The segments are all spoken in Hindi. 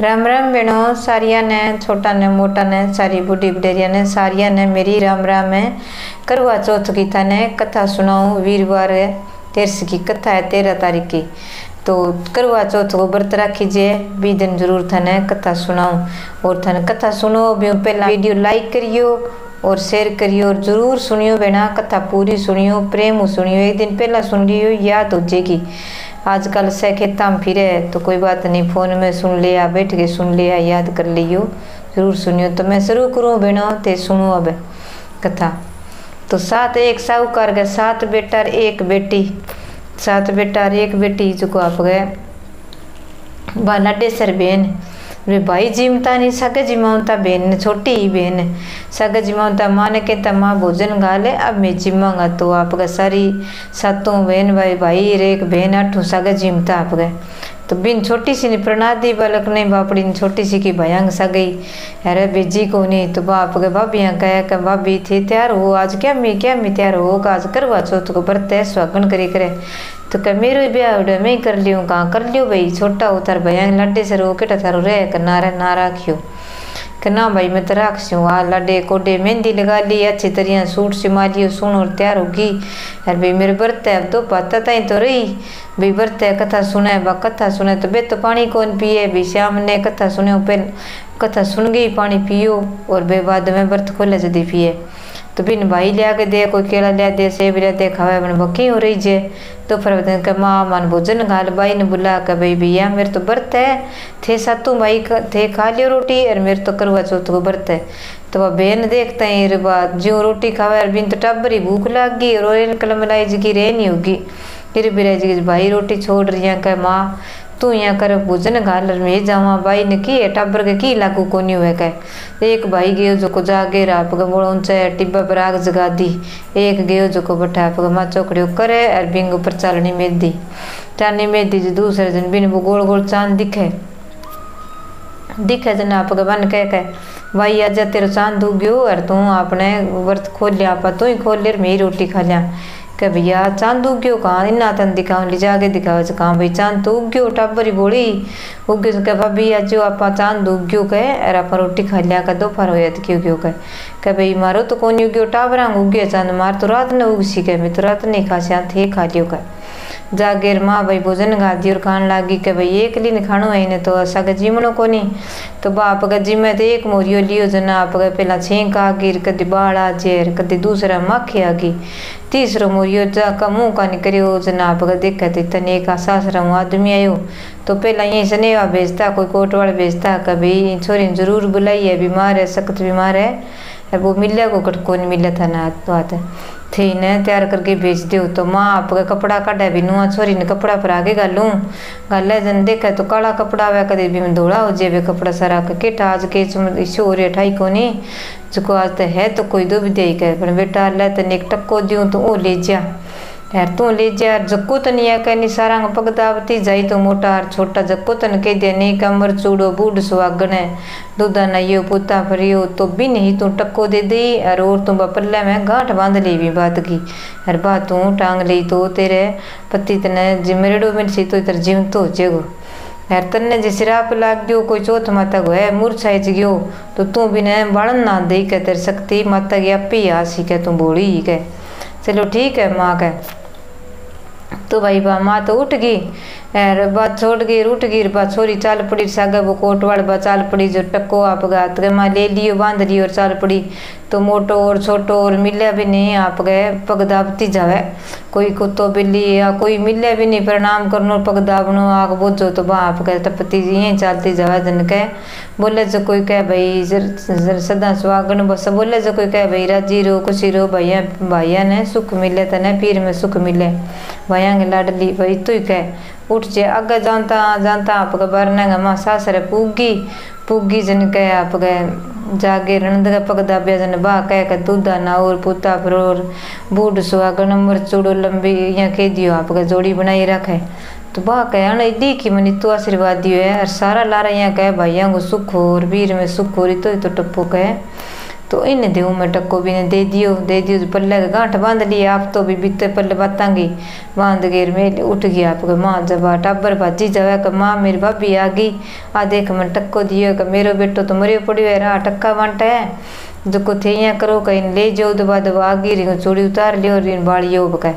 राम राम बेणो, सारिया ने, छोटा ने, मोटा ने, सारी बूढ़ी बडेरिया ने, सारिया ने मेरी राम राम है। करवा चौथ था ने कथा सुनाऊं, वीरवार तेरस की कथा है, तेरह तारीख की। तो करवा चौथ को व्रत रखीजिए भी दिन ज़रूर थने कथा सुनाऊं। और थने कथा सुनो भी पहला वीडियो लाइक करियो और शेयर करियो और ज़रूर सुनियो बेना कथा पूरी सुनियो, प्रेम सुनियो, एक दिन पहला सुन लियो, याद हो जाएगी। आजकल से खेता में फिरे तो कोई बात नहीं, फ़ोन में सुन लिया, बैठ के सुन लिया, याद कर लियो। ज़रूर सुनियो। तो मैं शुरू करूँ बिना ते सुनो अब कथा। तो सात एक साहूकार गए, सात बेटा एक बेटी। सात बेटा एक बेटी जो आप गए बा सर बेन भाई जिमता नहीं, सग जिमावता बेन छोटी ही बहन सग जिमावता माँ ने कहता माँ भोजन गा ले अब मैं जिमांगा तो आपका सारी। सातों बहन भाई भाई एक बहन, अठू सग जिमता आप गए। तो बिन छोटी सी ने प्रणादी बालक ने बापड़ी छोटी सी की भयंग सा गई। अरे बेजी को नहीं तो बाप के भाभियाँ कह के भाभी थी तैयार हो, आज क्या मैं क्या मी तैयार हो आज करवा चौथ को बरत है स्वागन करी करे। तो कह, मेरो ब्याह उड़े, मैं कर लियो कहाँ कर लियो भाई, छोटा उतर भयंग लड्डे से रो, केटा थारो रह कर ना ना राखियो कि ना भाई मैं तो रखूँ आ लाडे कोडे मेहंदी लगा ली अच्छी तरह सूट सिमा लियो सुन और तैयार होगी यार भाई मेरे बर्त है तो पता ताई तो रही भाई बरत है कथा सुने बा कथा सुने तो बे तो पानी कौन पिए भाई श्याम ने कथा सुने पहले कथा सुन गई पानी पियो और बे बाद में बर्त खोले जदी पिए तो बिन भाई लिया के दे, कोई केला लिया दे, सेब लिया दे, खावे बन बकी हो रही जे। तो फिर के माँ मन भोजन घाल भाई ने बुला के, भाई भैया, मेरे तो बर्त है। थे सातू भाई थे खा लियो रोटी, और मेरे तो करवा चौथ को बर्त है। तो वह बहन देखते हैं रे बात जो रोटी खावे, और बिन तो टब्बरी भूख लाग गई रोयल कलम लाई जी रह नहीं होगी। फिर भी जी भाई रोटी छोड़ रही है, कह माँ तू यहाँ कर भोजन घाल में जावा भाई ने की टाबर के की लागू कोनी हुए कह? एक भाई गयो जो को जागे राप बोलो ऊँचा टिब्बा पर आग जगा दी। एक गयो जो को बठा आप माँ चौकड़ियो करे और बिंग ऊपर चालनी में दी चालनी में दी जो दूसरे दिन बिन वो गोल गोल चाँद दिखे। दिखे जन आप बन कह कह, भाई, आज तेरा चाँद उग्यो और तू अपने व्रत खोल लिया, आप तू ही खोल ले मेरी रोटी खा लिया। कि भैया चाँद उग्यो कहाँ? इन्ना तन दिखाओ ले जाके दिखाओ कहाँ? भाई चाँद तो उग्यो टब्बरी बोली। उग्यो तो भाभी, आज आप चाँद उग्यो कहे? और आप रोटी खा लिया का दोपहर हो जाती तो क्यों क्यों कहे? कह, भाई, मारो तो कौन उग्यो टाबरा उगे चाँद मार तो रात ने उग सी कहे, मैं तो रात नहीं खा सिया थे खा लियो कहे। जागेर माँ भाई भोजन गादी और खान लागी के भाई एक लीन खाणो है ने तो असा के जीमणो कोनी। तो बाप का जिम्मे तो एक मोरियो लियो जना, आप का पहला छेंक आ गिर कदी बाढ़ आ जेर कदी दूसरा माखे आ गई। तीसरो मोरियो जा, का मुँह का निकरियो जना, आप का देखा थी तने एक सासरा हूँ आदमी आयो। तो पहला यहीं सनेवा भेजता, कोई कोट वाला भेजता कभी छोरी ज़रूर बुलाई है बीमार है, सख्त बीमार है। वो मिले को कौन मिले था ना, बात है। थे ने तैयार करके भेज दो तो माँ आपका कपड़ा काटा भी नुआ छोरी ने कपड़ा पर आगे गल गाले जन देखा तो काला कपड़ा हुआ कदे भी मैं हो जाए कपड़ा सारा के आज के शोर ठाई को नहीं जो आज तो है तो कोई दो भी दे कर बेटा अल्लाह तो एक टक्को दियो तो वो ले जा यार तू ले जा जक्को तन या कहनी सारा पगदावती जाई तो मोटा और छोटा जक्को तन कह दे नहीं कमर चूड़ो बूढ़ सुहागन दूधा नयो पुता फरियो तो भी नहीं तू टक्को दे दे और और तू पल्ले में गांठ बाँध ली भी बात की अर बात तू टांग ली तो तेरे पति तने जिमरेड़ो में सी तो इधर जिम तो जेगो यार तन्ने जे सिराप लाग गयो कोई चौथ माता को है मूर्छाई गयो तो तू भी ने बालन ना दे तेरे शक्ति माता की अपी आसी के तू बोली के चलो ठीक है माँ कह। तो भाई माँ तो उठ गई। और बात छोड़ गई उठ गई बात छोरी चाल पड़ी सागा वो कोट वाल बा चाल पड़ी जो टक्को आप गात गए माँ ले लियो बाँध लियो और चाल पड़ी। तो मोटो और छोटो और मिले भी नहीं आप गए पगदाबती जावे। कोई कुत्तो बिल्ली या कोई मिले भी नहीं प्रणाम करनो पगदाबनो आग बोझो तो बा आप गए टपती यहीं चलती जावे जन कह। बोले जो कोई कह भाई जर, जर सदा सुहागन बस बोले जो कोई कह भाई राज़ी रो खुशी रो भैया भैया ने सुख मिले तने पीर में सुख मिले। भैया के लाडली भाई तू ही कह। उठ जे अगे जानता जानता आप बरने माँ सासरे पुगी। पुगी जन कह आप गए जागे रणद का पग दाबिया जन बा। कह के दूधा ना और पुता फरोर बूढ़ सुहागन उम्र चूड़ो लंबी यहाँ कह दियो आप जोड़ी बनाई रखे। तो बा कह अण एडी की मनी तो आशीर्वाद दियो है। और सारा लारा यहाँ कह भाइयों को सुख और वीर में सुख हो रही तो तो टप्पो कह। तो इन देऊ मैं टक्को भी ने दे दियो दे दियो तो पल्ले के गांठ बाँध लिए आप तो भी बीते पल्ले बातांगी। बाँध गेर में उठ गया आपके माँ जब टाबर भाजी जावे कि माँ मेरी भाभी आ गई। आ देख मैं टक्को दियो का मेरो बेटो तो मरियो पड़ियो है रहा टक्का बांट है। जो को थे करो, कहीं ले जाओ, दबा दबा आ गई चूड़ी उतार लियो रिन बाड़ियो बका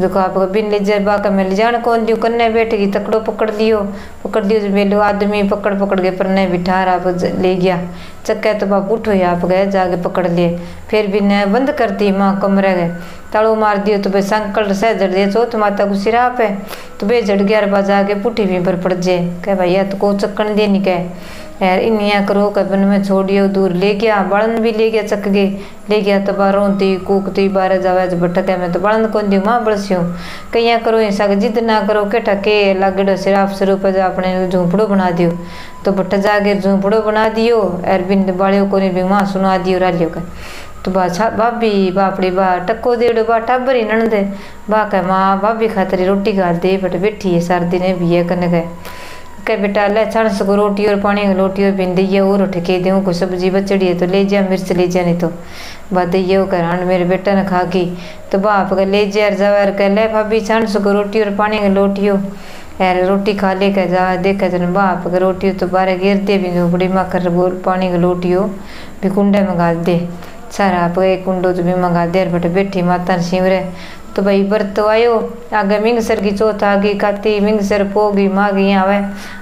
देखो आप बिन ले जाए बाका में ले जान कौन दियो, कन्ने बैठेगी तकड़ो पकड़ लियो पकड़ लियो जो मेलो आदमी पकड़ पकड़ के परने बिठा रहा आप ले गया। चक्के तो बाप उठो आप गए, जाके पकड़ लिए फिर भी ने बंद कर दी माँ कमरे गए ताड़ो मार दियो तो भाई संकल से जड़ दिया चौथ माता को सिरा पे तो बे जड़ गया जाके पुठी भी पर पड़ जाए कह भैया तो को चक्कन दे नहीं कह। यार इनिया करो कबन में छोड़ियो दूर। ले गया बड़न भी ले गया चक गए ले गया तो रोती कूकती बारह जावे तो। भटके में तो बड़न कौन दी माँ बड़स्यो कहीं करो ऐसा जिद ना करो के ठके, लगड़ो सिराफ स्वरूप अपने झूंपड़ो बना दियो। तो भट्ट जागे झूंपड़ो बना दियो। एर बिन बाड़ियों को भी माँ सुना दियो रालियो का तो बा छा, भाभी, बापड़ी, बा, टक्को देड़ो बा टाबर नणदे। बा कह, माँ, भाभी खातरी रोटी खा दे बट बैठी है सर्दी ने भी है गए के बेटा ले छण सको रोटी और पानी, रोटी और बिन दइए और उठ के दूँ कोई सब्ज़ी बचड़ी है तो ले जा, मिर्च ले जा, नहीं तो। दइए वो कर मेरे बेटा ने खा गई तो बाप का ले जा, जवार कर ले, भाभी छण सको रोटी और पानी का लोटियो। यार रोटी खा ले कर जा, देखा जन बाप का रोटी तो बारह गिर दे भी बड़ी माखर बोल, पानी का लोटियो भी कुंडे में गाल दे। सारा आप एक कुंडो तो भी मंगा दे बटे बैठी माता शिवरे तो भाई व्रत आयो। आगे मिंगसर की चौथ आ गई काती मिंगसर पोगी मागी, आवे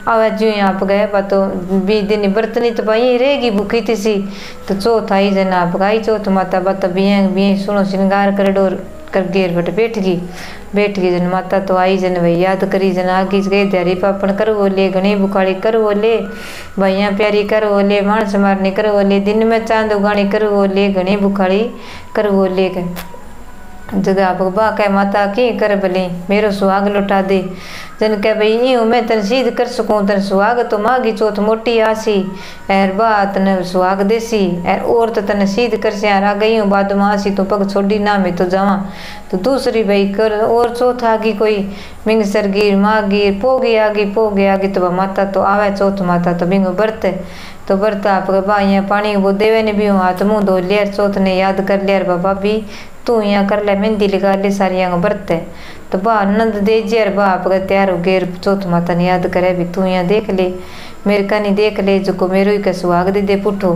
आवे जो यहाँ पे गए तो बीस दिन व्रत नहीं तो भाई रहेगी भूखी थी सी। तो चौथ आई जन आप गई चौथ माता बत बिया बिया सुनो श्रृंगार कर डोर कर गेर बट बैठ गई। बैठ गई जन माता तो आई जन भाई, याद करी जन आगी गई त्यारी पापण कर वो ले घनी बुखाड़ी कर वो ले भैया प्यारी कर वो ले, मानस मारनी कर वो ले, दिन में चाँद उगानी कर वो ले घनी बुखाड़ी कर वो ले जगह भगवा कह, माता, की कर भले? मेरो सुहाग लुटा दे। जन कह भाई यूँ मैं तन सीध कर सकूँ? तन सुहाग तो मागी चौथ मोटी आसी। एर बा तन सुहाग देसी। एर और तो तन सीध कर से आ गई हूँ बाद में आसी तो पग छोड़ी ना मैं तो जावा। तो दूसरी भाई, कर और चौथ आगी कोई। मिंग सरगीर, मागीर, पोगी आगी पोगी आगी तो माता तो आवे, चौथ माता तो बिंग बरत। तो बरत आप बा यहाँ पानी वो देवे ने भी हाथ मुँह धो लिया चौथ ने याद कर लिया बाबा भी तू यहाँ कर ले मेहंदी लगा ले सारी यहाँ बरत है तो बा आनंद दे जर बा आप तैयार हो गेर चौथ माता ने याद करे भी तू यहाँ देख ले मेरे का नहीं देख ले जो को मेरो ही का सुहाग दे दे पुठो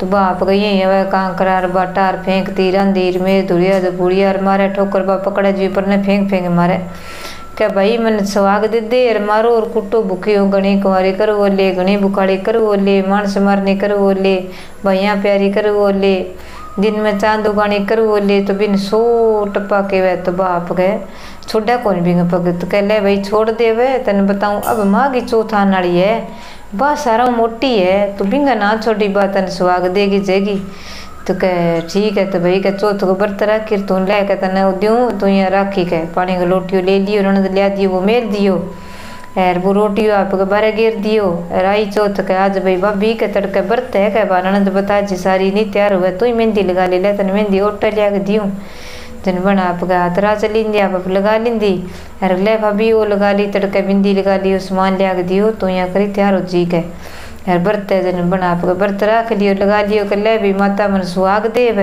तो बाप गई यही हवा कांकरार बाटार फेंकती रंदीर मेरे धुड़िया तो बुढ़िया मारे ठोकर बा पकड़े जी पर ने फेंक फेंक मारे क्या भाई मन सुहाग दे दे और मारो और कुटो भूखी हो गणी कुंवारी करो वो ले घनी बुखाड़ी करो वो ले मानस मारने करो वो ले भैया प्यारी करो वो ले दिन में चाँद उगानी कर वो ले तो बिन सो टप्पा के वे तो बाप गए छोड़ा कौन भी भगत कह ले भाई छोड़ दे वे तेन बताऊँ, अब माँ की चौथा नाड़ी है बा सारा मोटी है तो बिंगा ना छोटी बात तेन सुहाग देगी जेगी। तो कह, ठीक है तो भाई कह, चौथ को बर्त रखी तू ले कह, तेन दूँ तू यहाँ राखी कह, पानी का लोटियो ले लियो रणद लिया दियो वो मेल दियो। एर वो रोटी आपके बारे गिर दियो। राई चौथ के, आज भाई भाभी के तड़के बरत है कह बानंद बता जी सारी नहीं तैयार हुआ तू ही मेहंदी लगा ले ले, तन मेहंदी ओटा लिया के दियो। तन बना आपके रा चली आप लगा लेंदी। अरे ले भाभी, वो लगा ली, तड़के बिंदी लगा ली सामान लिया के दियो, तू यहाँ करी तैयार हो जी के। यार बर्त है जन बना आपका बर्त रख लियो, लगा लियो कर ले भी माता मन सुहाग देव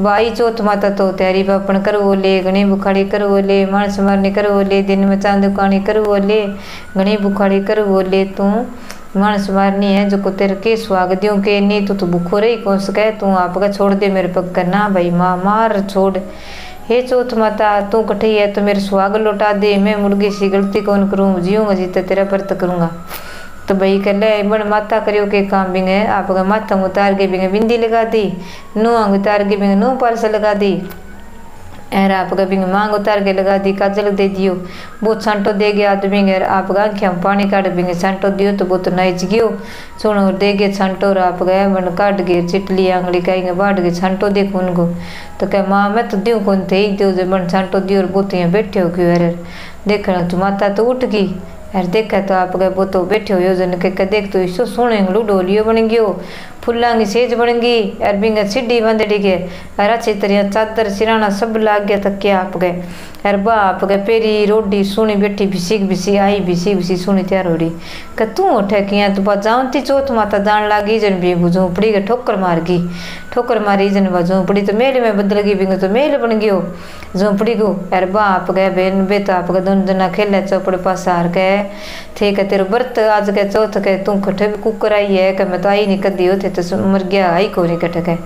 बाई चौथ माता तो तैयारी बापन करो ले, घनी बुखाड़ी करो ले, मानस मारने करो ले, दिन में चाँद कानी करो ले, घनी बुखाड़ी करो ले, तू मानस मारनी है, जो को तेरे के सुहाग दियो के नहीं तो तू भूखो रही, कौन सके तू आपका छोड़ दे मेरे पग करना भाई माँ, मार छोड़। हे चौथ माता, तू कठी है तो मेरे सुहाग लौटा दे, मैं मुर्गी सी गलती कौन करूँ, जीऊँगा जीते तेरा व्रत करूँगा। तो भाई ले बण माता करियो के काम बिंगे आप माथा उतार के बिंगे बिंदी लगा दी नुआंग उतार के बिंगे नु पालस लगा दी एर आप बिंगे मांग उतार के लगा दी काजल दे दियो वो छांटो दे गया आदमी एर आप आंखिया पानी काट बिंगे छांटो दियो तो वो तो नाइच गयो सुनो दे गए छांटो और आप गए बन काट गए चिटली आंगली कहेंगे बांट गए छांटो दे खून को तो कह माँ मैं तो दियो कौन थे ही दियो जो बन छांटो दियो और वो तो यहाँ बैठे हो क्यों अरे देखना तो माता तो उठ गई यार देखा तो आप गए वो तो बैठे हुए जन के देख तो इसो सोने लूडो लियो बन गयो। फुल्ला की सेज बन गई और बिंग सीढ़ी बंदड़ी के और अच्छी तरह चादर सिराना सब लाग गया तक आप गए। अरे बाप गए, पेरी रोडी सुनी बैठी भिसीक भिसी, आई भिसी भिसी सुनी त्यार होड़ी। क तू उठे किया? तू बा जानती चौथ माता जान लागी जन भी झोंपड़ी के ठोकर मार गई ठोकर मारी जन बा झोंपड़ी तो मेल में बदल गई बिंग तो मेल बन गयो। झोंपड़ी को अरे बाप गए, बेन बे तो आप गए, दोनों जना खेले, चौपड़े पास हार गए। थे तेरे व्रत आज गए, चौथ के तू कठे कुकर आई है? कि मैं तो आई नहीं कदी होते तो मर गया आई को नहीं कटे के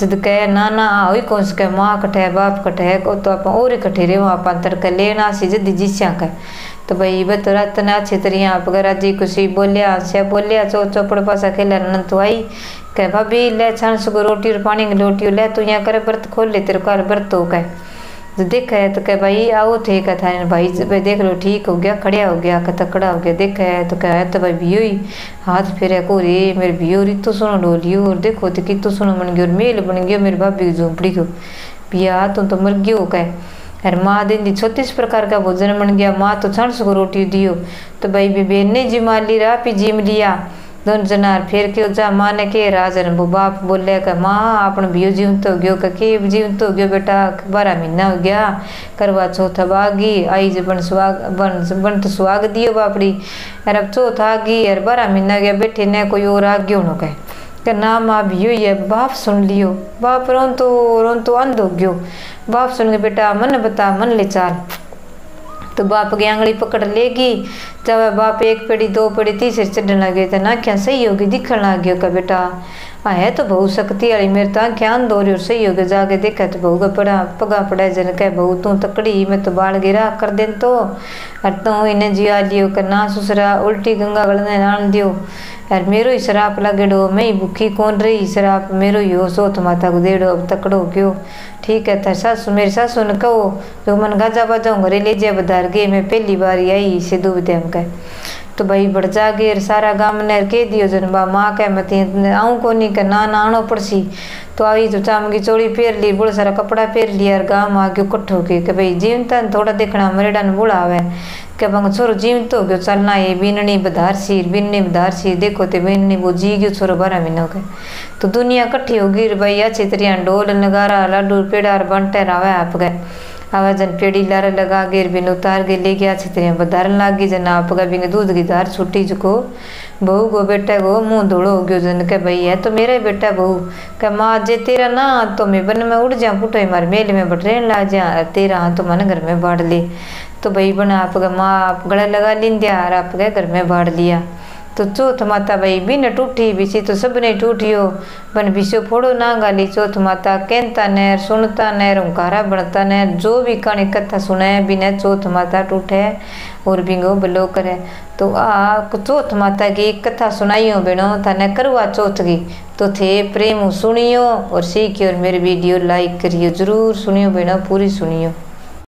जद कहे ना ना आई कौन से कहे, माँ कटे, बाप कटे को तो आप और इकट्ठे रहे आप कर लेना सी जद जिस्या कहे। तो भाई बत रात ने अच्छी तरह आप अगर जी खुशी बोलिया से बोलिया, चो चौपड़ पासा खेला नन तो आई। कहे, भाभी, ले छान सको रोटी और पानी की रोटी, ले तू यहाँ करे, व्रत खोल ले, तेरे कार व्रत हो, कहे। तो देखा है तो कह, भाई, आओ थे कथा है। भाई भाई, देख लो, ठीक हो गया खड़िया हो गया कथा खड़ा हो गया, देखा तो कह तो भाई भियो ही। हाथ फेरे को रे मेरे भियो री तो सुनो डोलियो और देखो तो कि तो सुनो बन गयो, और मेल बन गयो, मेरी भाभी की झोंपड़ी को। पिया तुम तो मर गयो कह। अरे माँ, दिन दी छत्तीस प्रकार का भोजन बन गया, माँ तो छण रोटी दियो। तो भाई बेबेन ने जिमा ली रहा पी जिम लिया। दोन जनार फिर के जा माँ ने के राजन बाप बोले का माँ, आपन भी जीवंत हो गयो के जीवंत हो गयो बेटा? बारह महीना हो गया, करवा चौथ अब आगी आई जब बन सुहाग, बन बन तो सुहाग दियो बापड़ी। अरे अब चौथ आ गई अरे बारह महीना गया बैठे ने कोई और आ गयो न कहे। कि ना माँ भी हुई है बाप सुन लियो। बाप रोन तो रोन तो अंध हो गयो। बाप सुन के बेटा, मन बता, मन ले चाल। तो बाप की आंगली पकड़ लेगी जब बाप एक पेड़ी दो पेड़ी तीसरी चढ़ने लगे तो ना सही होगी दिखने लग गया का बेटा? आ, है तो बहु शक्ति वाली मेरे तो आँखें आंध हो रही और सही हो गया जाके देखा तो बहू का पड़ा, पगा पड़ा जन कह बहू तू तकड़ी, मैं तो बाल गिरा कर दे तो। और तू इन्हें जिया लियो कर ना सुसरा उल्टी गंगा गलने आन दियो। यार मेरो ही शराप लगेड़ो मैं भूखी कौन रही? शराप मेरो ही हो सोत माता को देड़ो अब तकड़ो क्यों? ठीक है था सासू, मेरी सासू ने कहो, जो मन गाजा बाजा घरे ले जाए बधार गए, मैं पहली बार आई सिद्धू विद्याम का तो भाई भड़जा गेर, सारा गाम ने कह दियो जन, बा माँ कह मती, आऊँ नहीं कर ना ना आनो पड़सी। तो आई तो चाम की चोली पहर ली, बोल सारा कपड़ा पहर लिया और गाम आ गयो कट्ठो के भाई जीवता थोड़ा देखना मरेड़ा ने बोला आवे। कि बंग छोरो जीवत हो गयो चलना ये बिननी बधार सी बिननी बधार सी देखो ते बिननी वो जी गयो छोरो बारह महीनों के तो दुनिया कट्ठी होगी भाई अच्छी तरिया डोल, नगारा, लाडू, पेड़ा, और बंटे रावे आप गए। आवा जन पेड़ी लार लगा गिर बिन उतार के ले गया अच्छी तरह लाग गई जन आप गए बिंग दूध की धार छुट्टी चुको बहू गो बेटा गो, मुँह धोड़ो हो गयो जन के भाई है तो मेरा बेटा बहू। के माँ जे तेरा ना तो मैं बन में उड़ जा पुटो मार मेल में बटरेन ला जा तेरा तो मन घर में बाढ़ ले। तो भाई बना आप माँ आप गला लगा लिंदिया, और आप घर में बाढ़ लिया। तो चौथ माता भाई बिन टूटी बिसी तो सबने टूटियो। बन बिसो फोड़ो ना गाली चौथ माता कहता नहर सुनता नहर ओंकारा बनता नहर जो भी कहानी कथा सुने बिना चौथ माता टूटे और बिंगो बलो करे। तो आ चौथ माता की कथा सुनाइयो बिनो थाने करवा चौथ की। तो थे प्रेम सुनियो और सीखियो और मेरे वीडियो लाइक करियो, ज़रूर सुनियो बिनो पूरी सुनियो